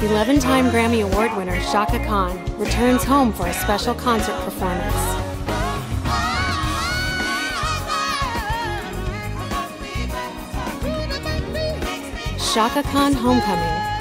11 time Grammy Award winner Shaka Khan returns home for a special concert performance. Shaka Khan Homecoming